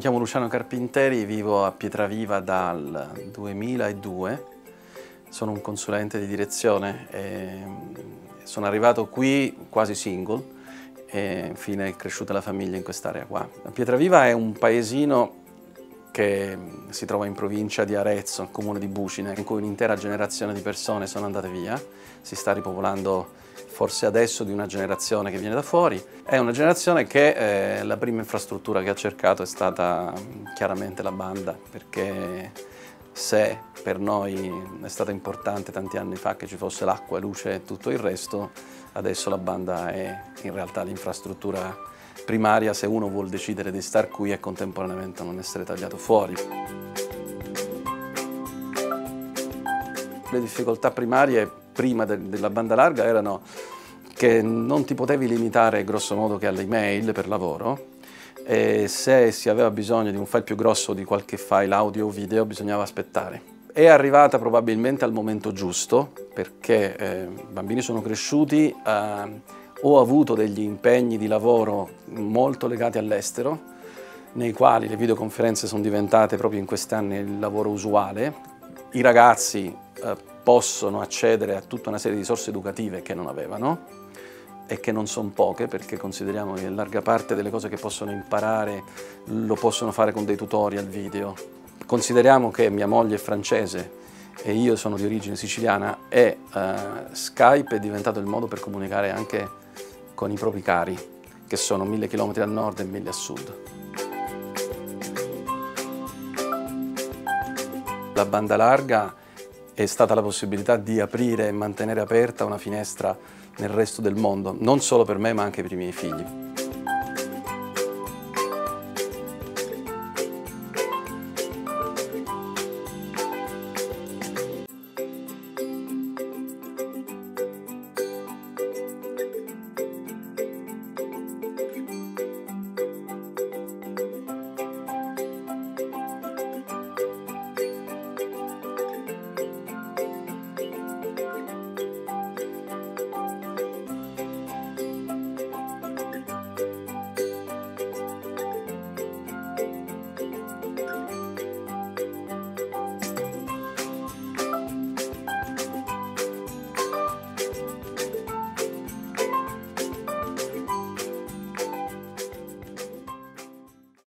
chiamo Luciano Carpinteri, vivo a Pietraviva dal 2002, sono un consulente di direzione, sono arrivato qui quasi single e infine è cresciuta la famiglia in quest'area qua. Pietraviva è un paesino che si trova in provincia di Arezzo, comune di Bucine, in cui un'intera generazione di persone sono andate via, si sta ripopolando forse adesso di una generazione che viene da fuori. È una generazione che eh, la prima infrastruttura che ha cercato è stata mm, chiaramente la banda, perché se per noi è stato importante tanti anni fa che ci fosse l'acqua, luce e tutto il resto, adesso la banda è in realtà l'infrastruttura primaria se uno vuole decidere di star qui e contemporaneamente non essere tagliato fuori. Le difficoltà primarie prima de della banda larga erano che non ti potevi limitare grosso modo che alle email per lavoro e se si aveva bisogno di un file più grosso di qualche file audio o video bisognava aspettare. È arrivata probabilmente al momento giusto perché eh, i bambini sono cresciuti, eh, ho avuto degli impegni di lavoro molto legati all'estero nei quali le videoconferenze sono diventate proprio in questi anni il lavoro usuale. I ragazzi eh, possono accedere a tutta una serie di risorse educative che non avevano e che non sono poche perché consideriamo che larga parte delle cose che possono imparare lo possono fare con dei tutorial video. Consideriamo che mia moglie è francese e io sono di origine siciliana e uh, Skype è diventato il modo per comunicare anche con i propri cari che sono mille chilometri a nord e mille a sud. La banda larga è stata la possibilità di aprire e mantenere aperta una finestra nel resto del mondo, non solo per me ma anche per i miei figli.